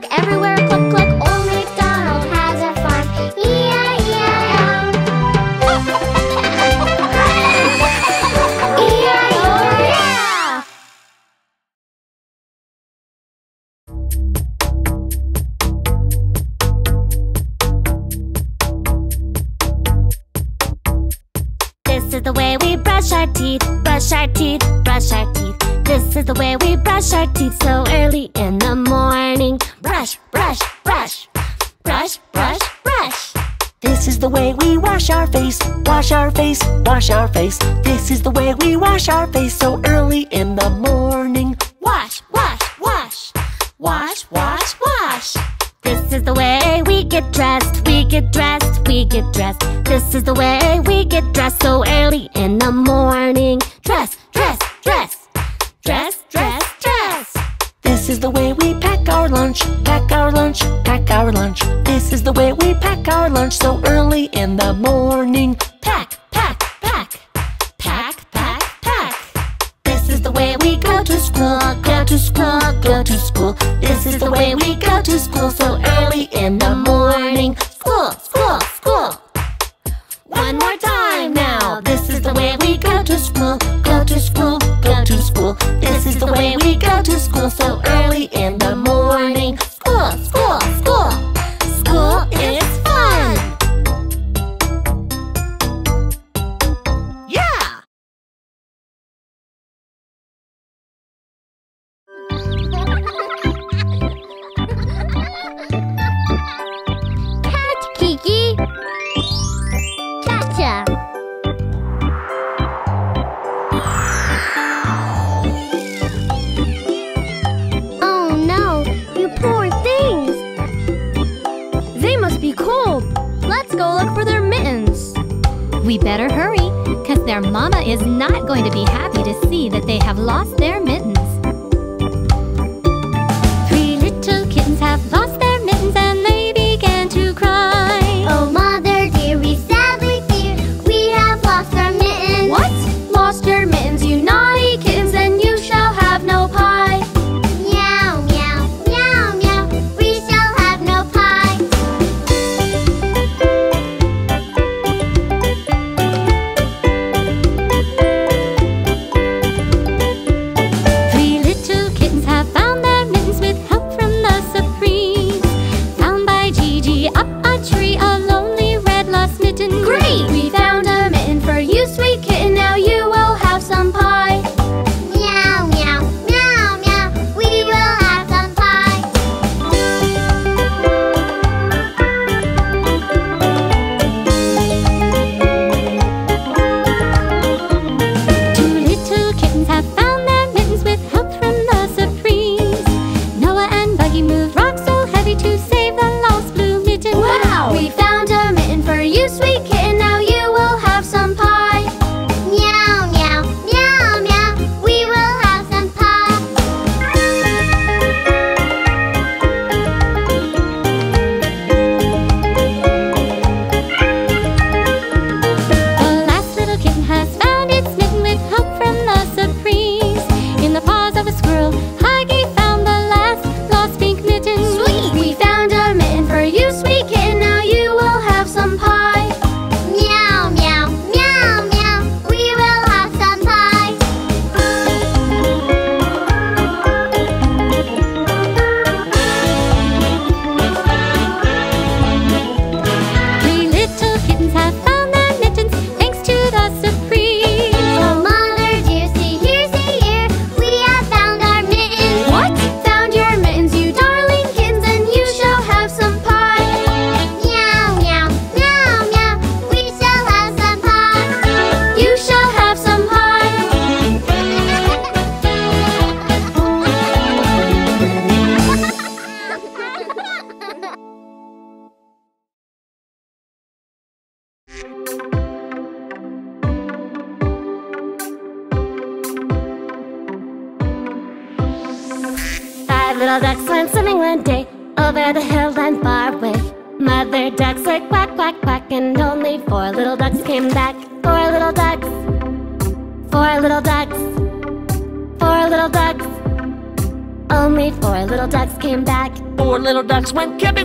fuck wash our face. This is the way we wash our face so we go to school so early in the morning. School, school, school. One more time now. This is the way we go to school, go to school, go to school. This is the way we go to school so early in the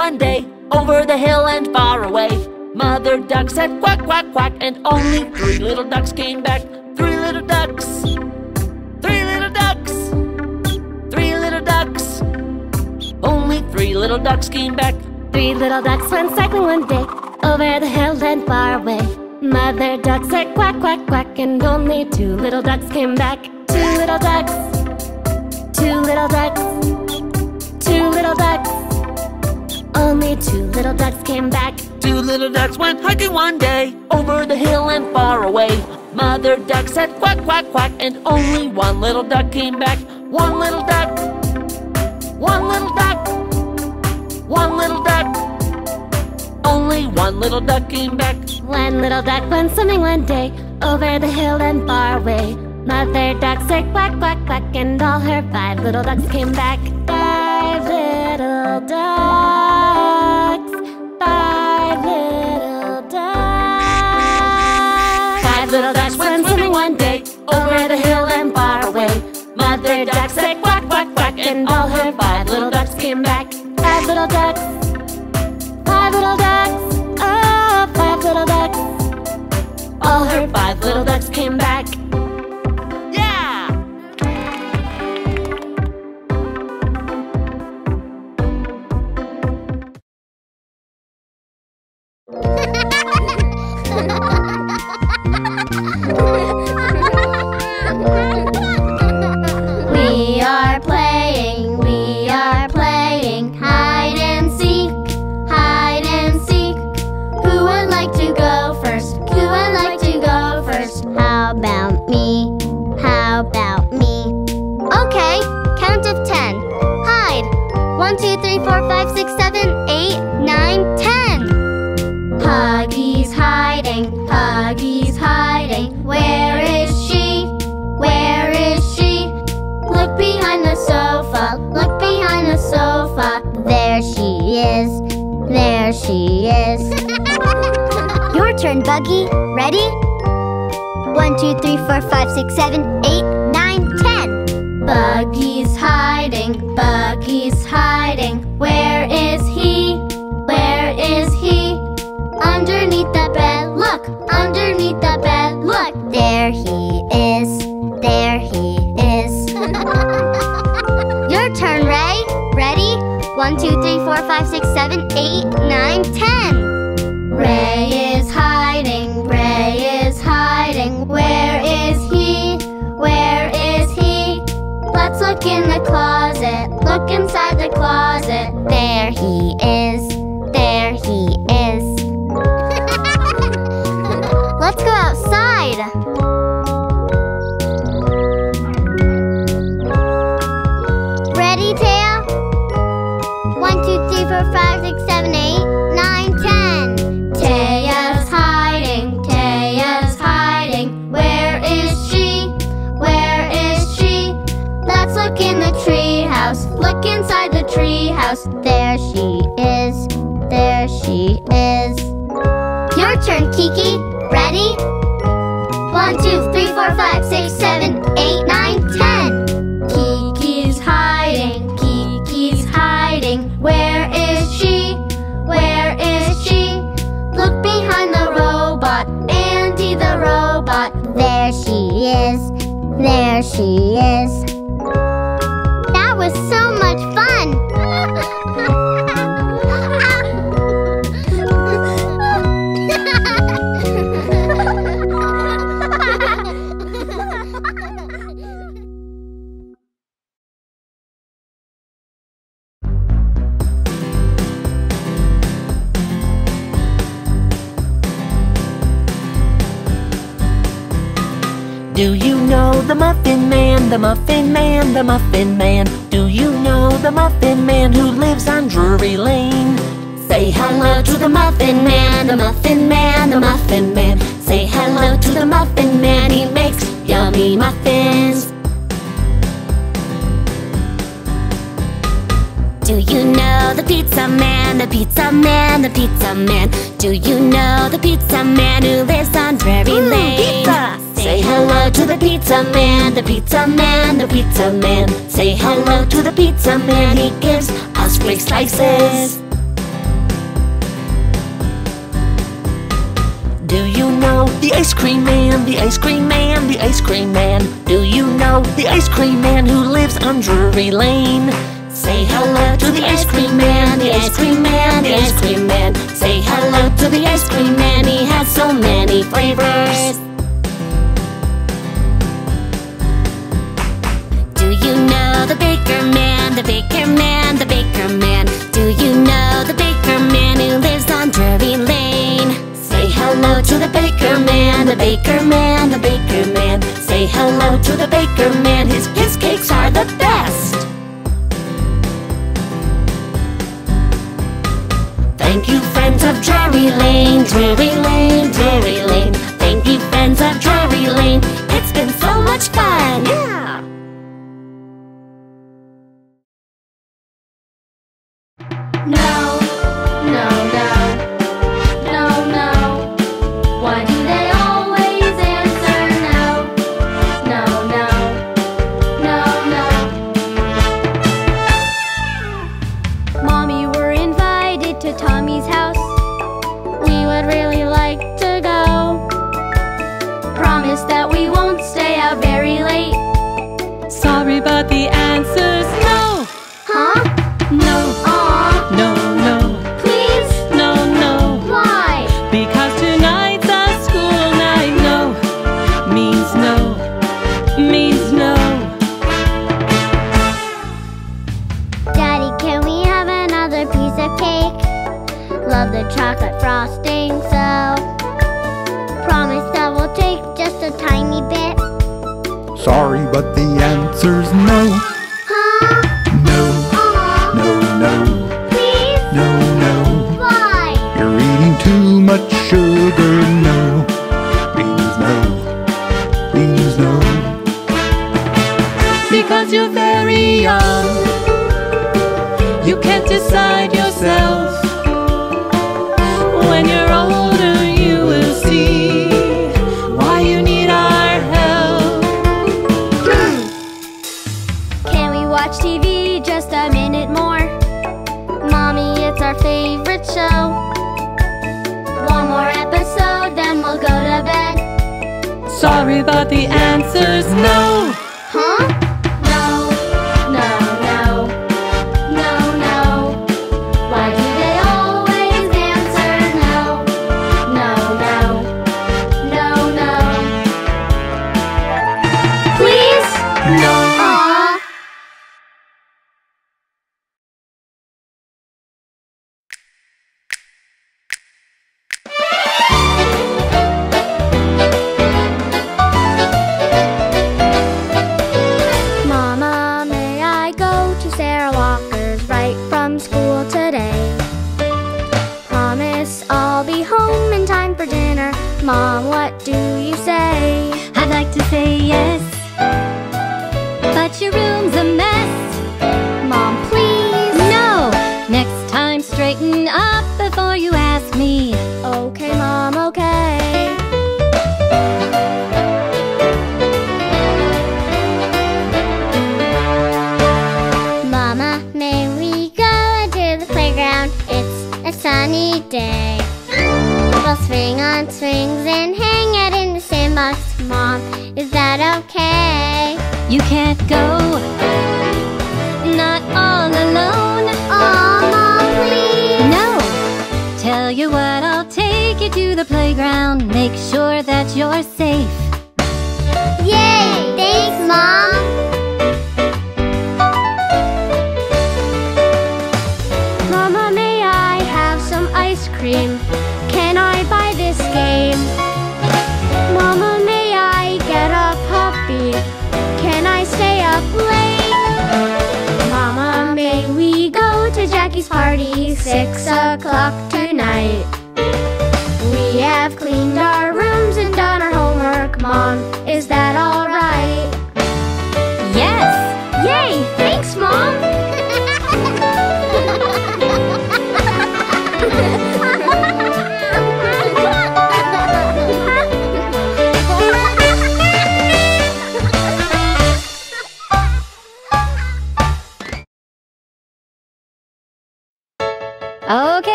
one day over the hill and far away. Mother duck said quack, quack, quack, and only three little ducks came back. Three little ducks. Three little ducks. Three little ducks. Only three little ducks came back. Three little ducks went cycling one day over the hill and far away. Mother duck said quack, quack, quack, and only two little ducks came back. Two little ducks. Two little ducks. Two little ducks. Only two little ducks came back. Two little ducks went hiking one day over the hill and far away. Mother duck said quack, quack, quack, and only one little duck came back. One little duck. One little duck. One little duck. Only one little duck came back. One little duck went swimming one day over the hill and far away. Mother duck said quack, quack, quack, and all her five little ducks came back. Five little ducks, five little ducks. Five little ducks went swimming one day over the hill and far away. Mother duck said quack, quack, quack, and all her five little ducks came back. Five little ducks, five little ducks, oh, five little ducks. All her five little ducks came back. One, two, three, four, five, six, seven, eight, nine, ten. Huggy's hiding, Huggy's hiding. Where is she? Where is she? Look behind the sofa, look behind the sofa. There she is, there she is. Your turn, Buggy. Ready? One, two, three, four, five, six, seven, eight, four, five, six, seven, eight, nine, ten. Ray is hiding, Ray is hiding. Where is he? Where is he? Let's look in the closet, look inside the closet. There he is, inside the tree house. There she is. There she is. Your turn, Kiki. Ready? One, two, three, four, five, six, seven, eight, nine, ten. Kiki's hiding, Kiki's hiding. Where is she? Where is she? Look behind the robot, Andy the robot. There she is, there she is. That was so Man, the Muffin Man, the Muffin Man? Do you know the Muffin Man who lives on Drury Lane? Say hello to the Muffin Man, the Muffin Man, the Muffin Man. Say hello to the Muffin Man, he makes yummy muffins. Do you know the pizza man, the pizza man, the pizza man? Do you know the pizza man who lives on Prairie Lane? pizza! Say hello to the pizza man, the pizza man, the pizza man. Say hello to the pizza man, he gives us great slices. Do you know the ice cream man, the ice cream man, the ice cream man? Do you know the ice cream man who lives on Drury Lane? Say hello to the ice cream man, the ice cream man, the ice cream man. Say hello to the ice cream man, he has so many flavors. baker man, the baker man Do you know the baker man who lives on Drury Lane? Say hello to the baker man, the baker man, the baker man Say hello to the baker man, his his cakes are the best Thank you friends of Drury Lane, Drury Lane, Drury Lane Thank you friends of Drury Lane, it's been so much fun! Yeah.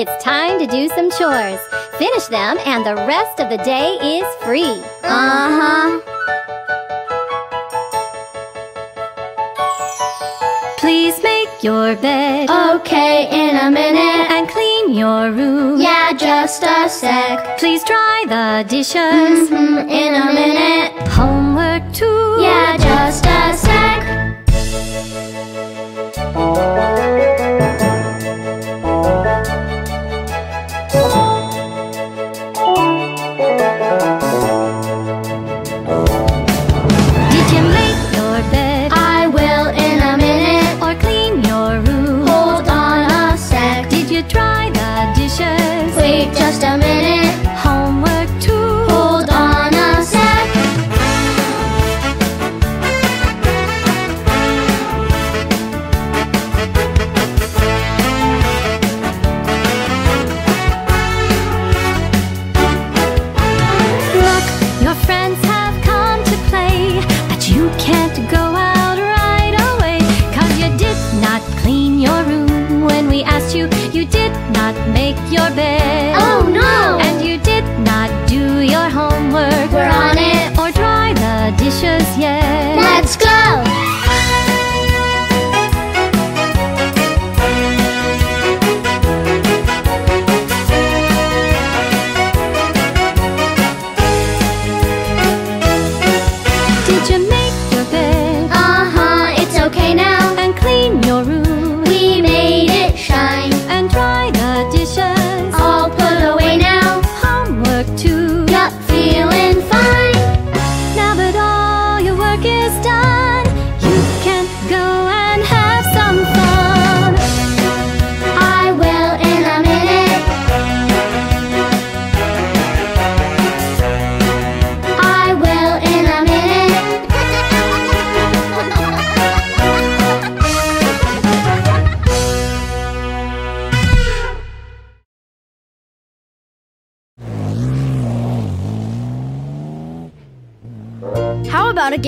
It's time to do some chores. Finish them and the rest of the day is free. Uh-huh. Please make your bed. Okay, in a minute. And clean your room. Yeah, just a sec. Please dry the dishes. Mm -hmm, in a minute. Homework too. Yeah, just a sec.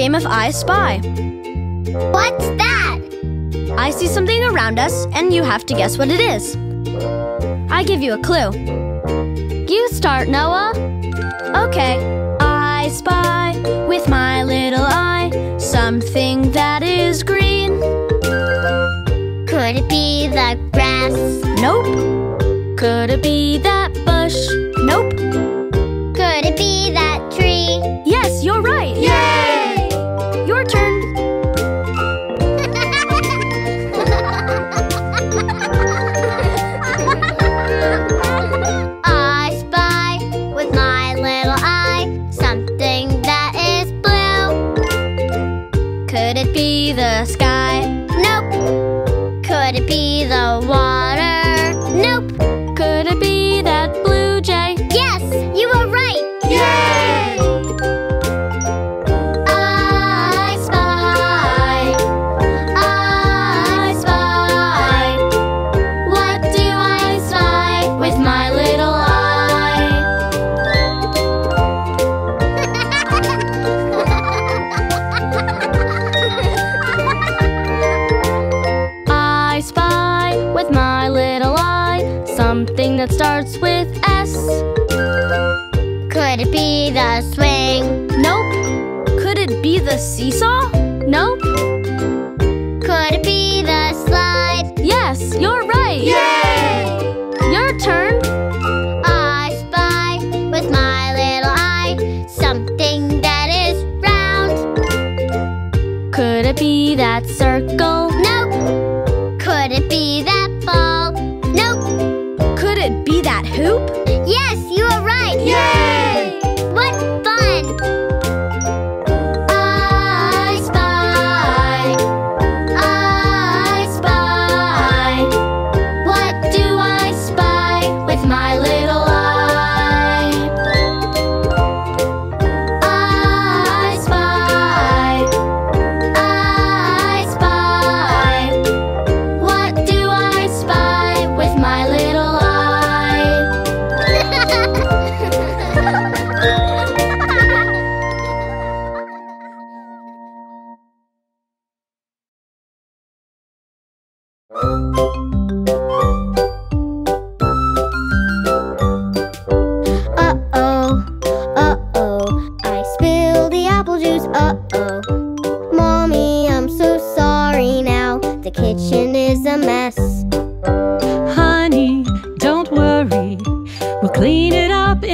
game of I Spy. What's that? I see something around us, and you have to guess what it is. I give you a clue. You start, Noah. Okay. I spy with my little eye something that is green. Could it be the grass? Nope. Could it be that bush? Nope.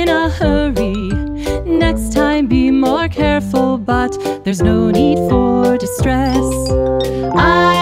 in a hurry. Next time be more careful, but there's no need for distress. I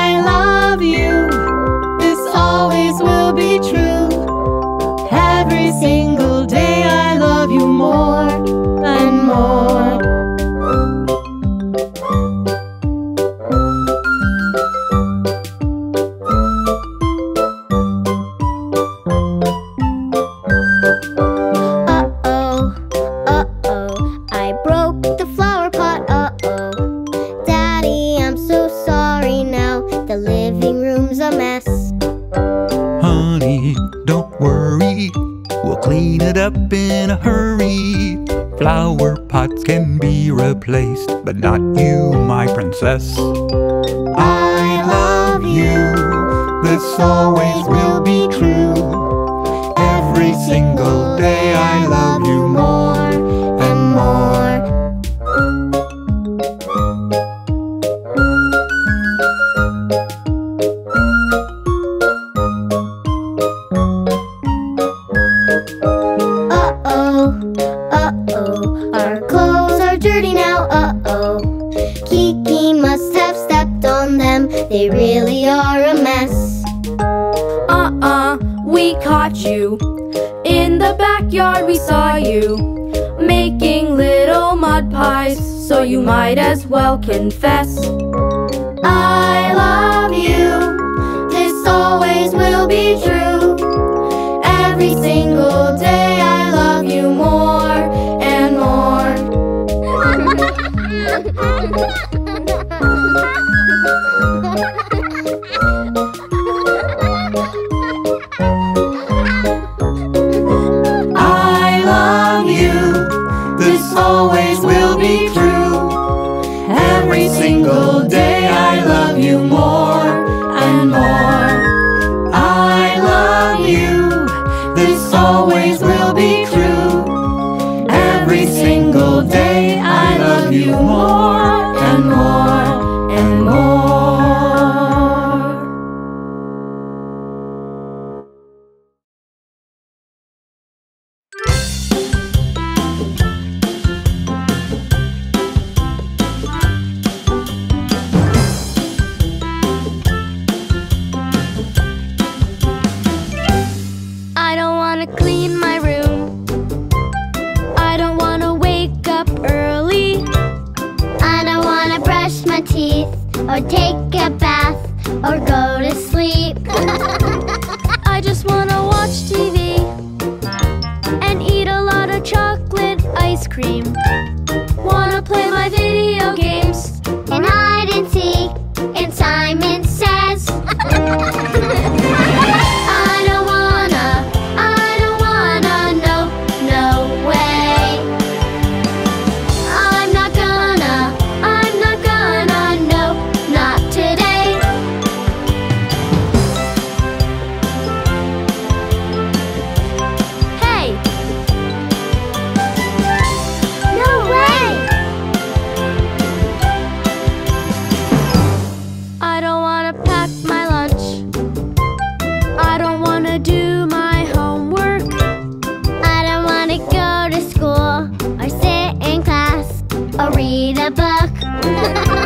back.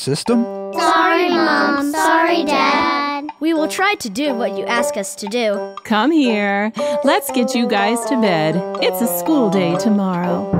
system? Sorry, Mom. Sorry, Dad. We will try to do what you ask us to do. Come here. Let's get you guys to bed. It's a school day tomorrow.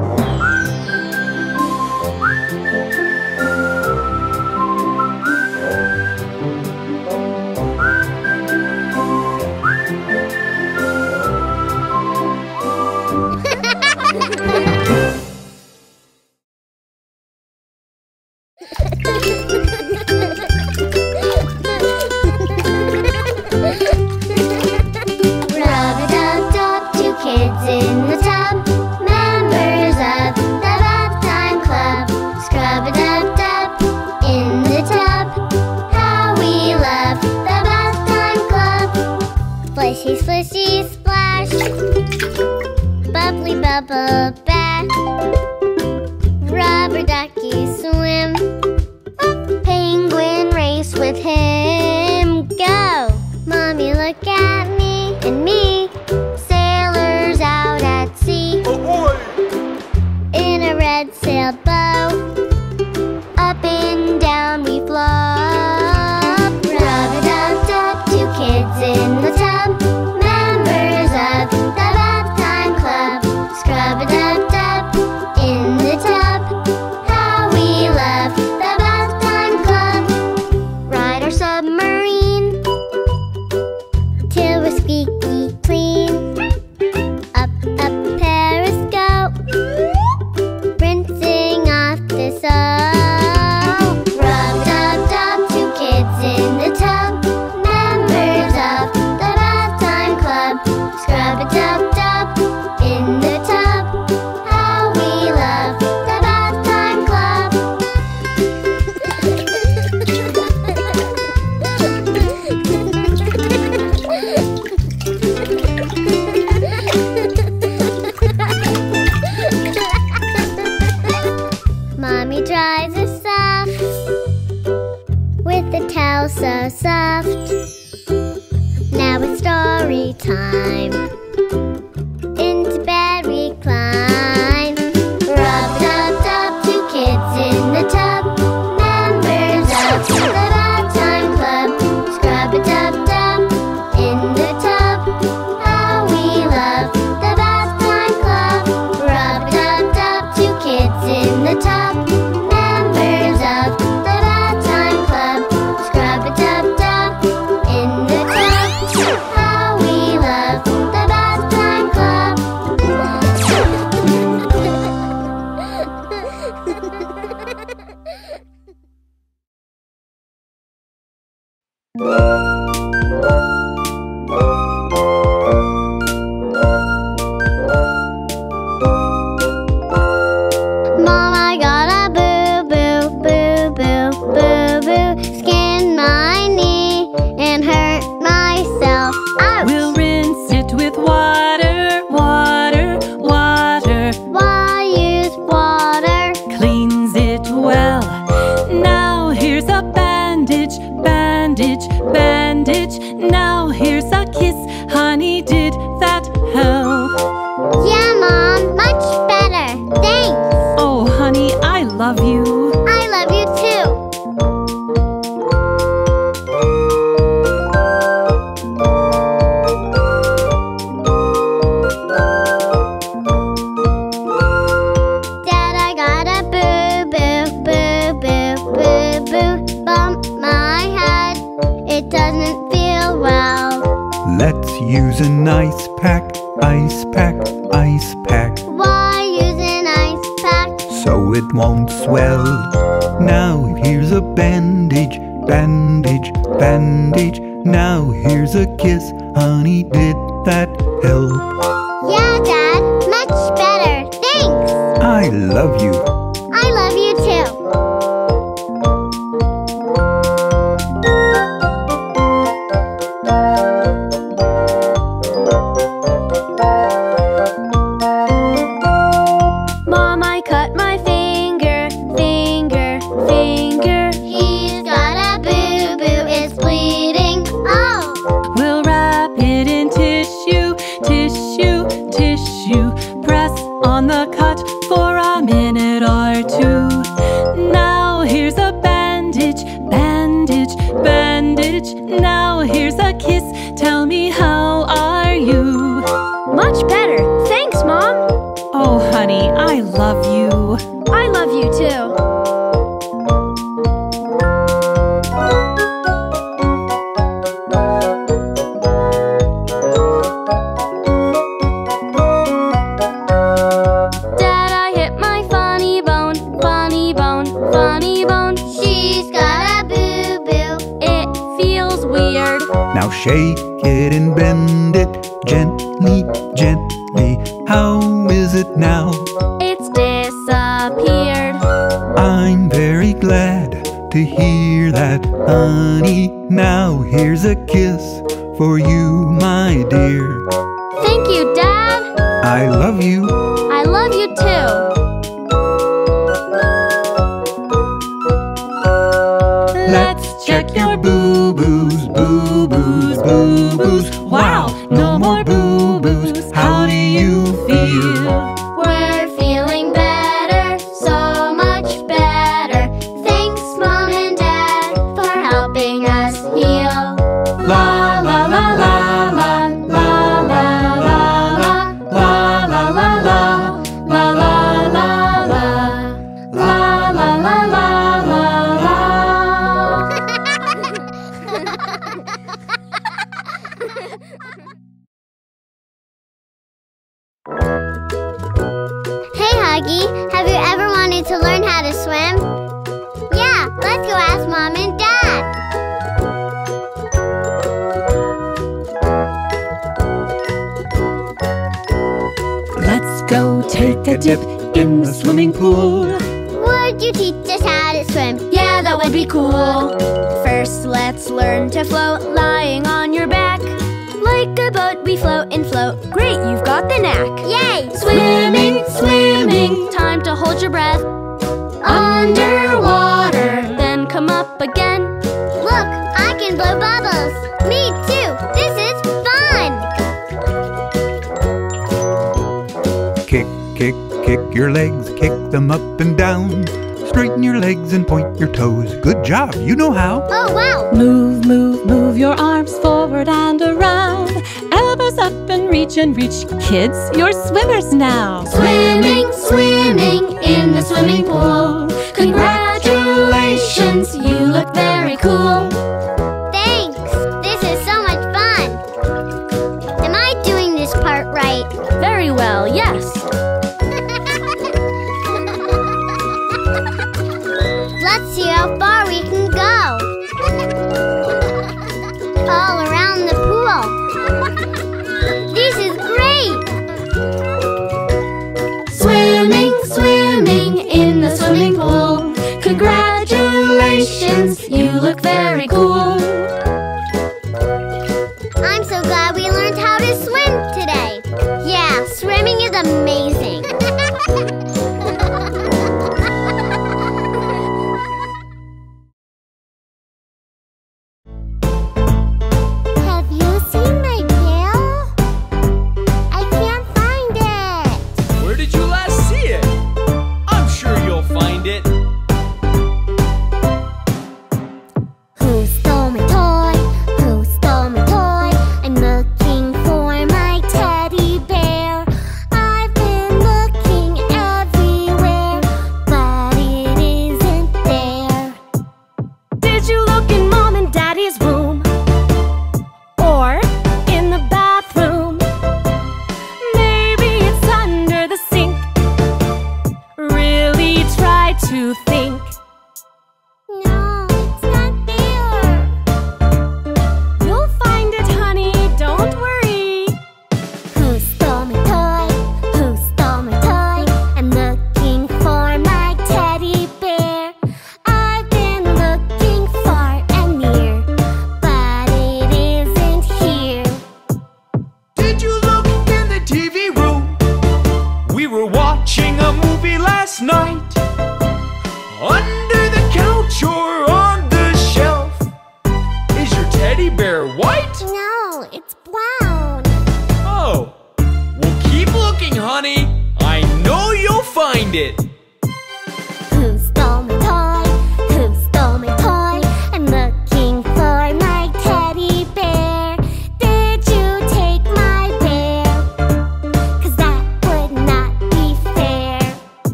bandage, bandage. Now here's a kiss, honey, did that help? Yeah, Dad, much better, thanks! I love you. how. Oh, wow. Move, move, move your arms forward and around. Elbows up and reach and reach. Kids, you're swimmers now. Swim!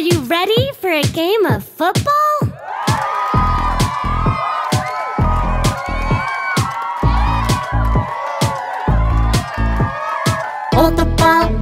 Are you ready for a game of football? Hold the ball.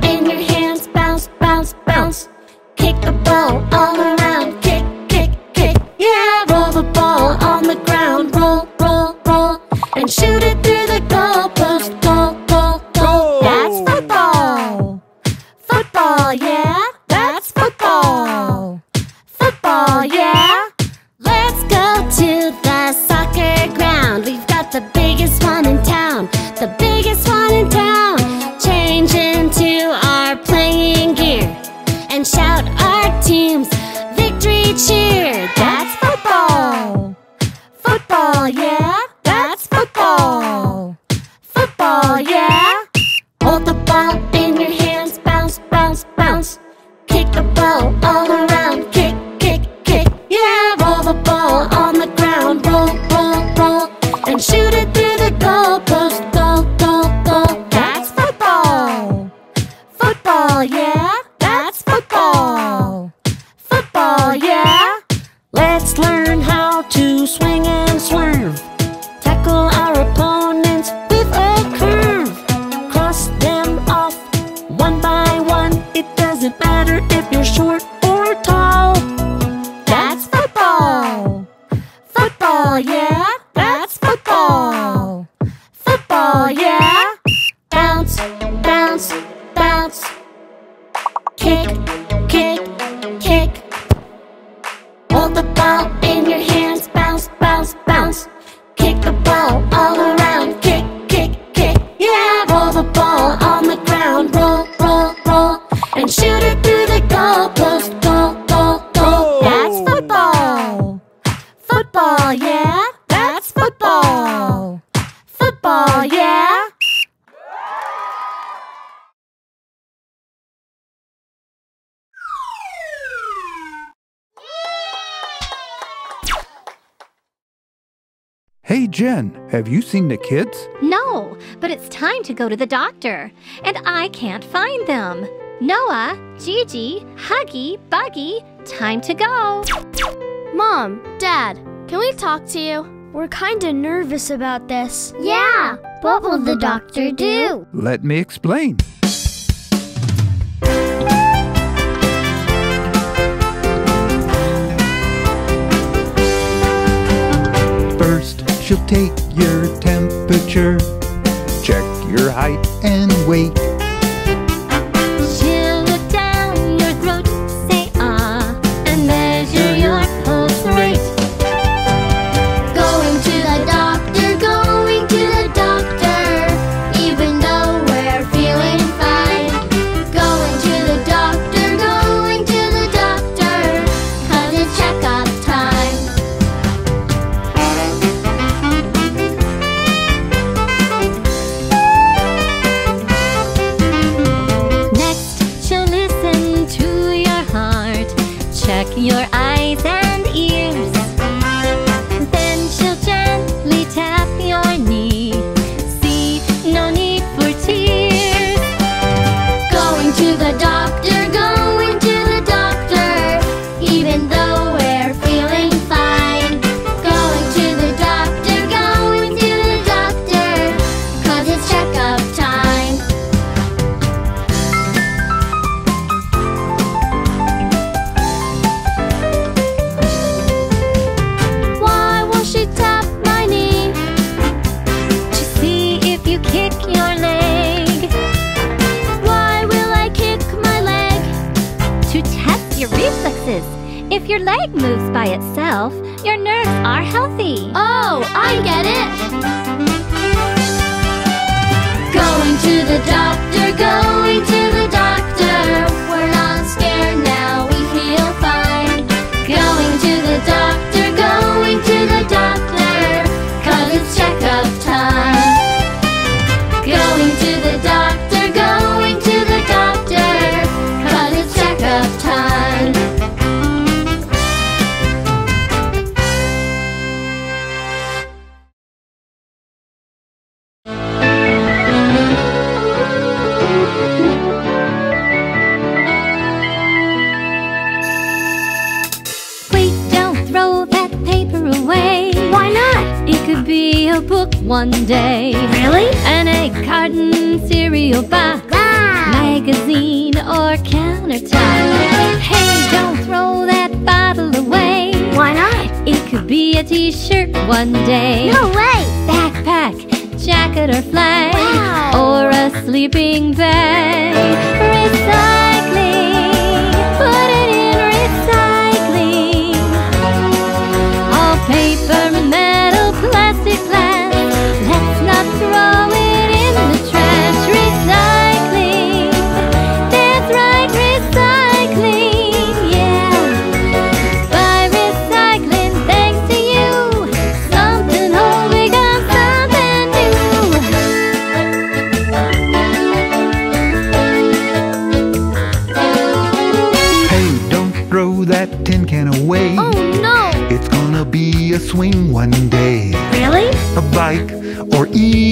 Jen, have you seen the kids? No, but it's time to go to the doctor, and I can't find them. Noah, Gigi, Huggy, Buggy, time to go. Mom, Dad, can we talk to you? We're kinda nervous about this. Yeah, what will the doctor do? Let me explain. she'll take your temperature, check your height and weight. Check your eyes and 停在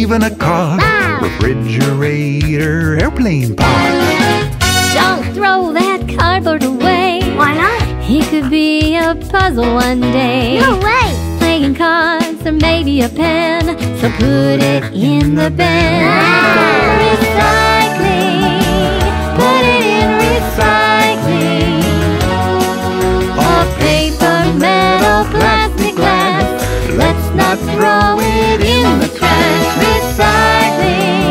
even a car, wow. refrigerator, airplane pod. Don't throw that cardboard away. Why not? It could be a puzzle one day. No way! Playing cards or maybe a pen, so put it in the bin. Wow. Recycling, put it in recycling. not throw it in the trash. Recycling.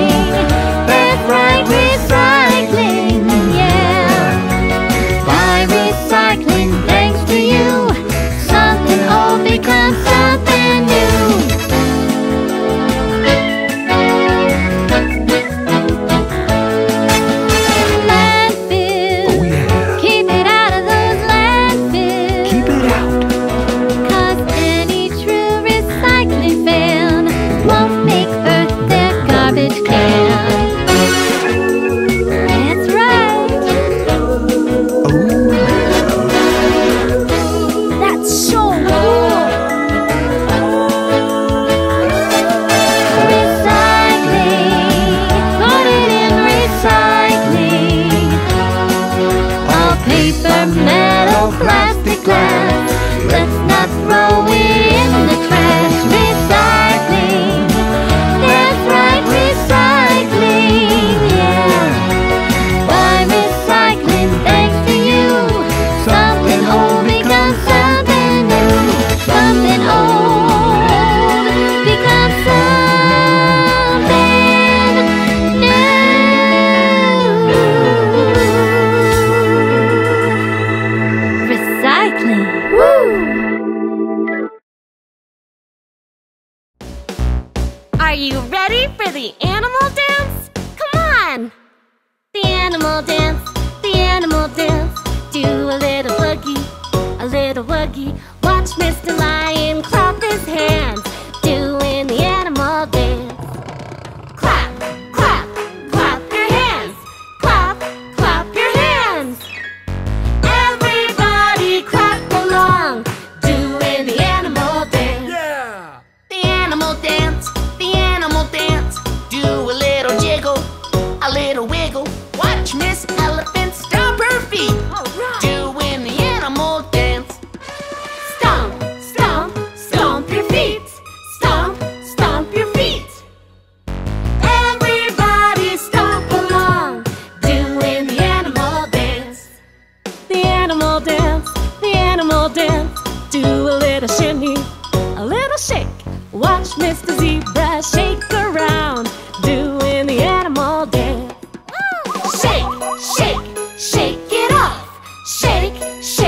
Shake, shake.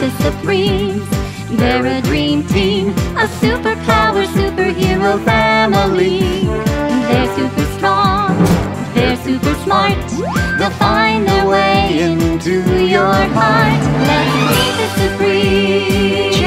the Supremes. They're a dream team, a superpower superhero family. They're super strong, they're super smart. They'll find their way into your heart. Let's meet the Supremes.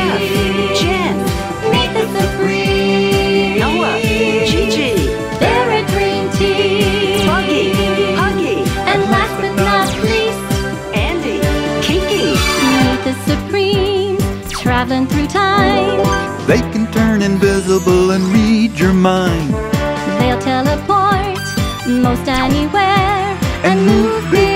traveling through time. They can turn invisible and read your mind. They'll teleport most anywhere and, and move big.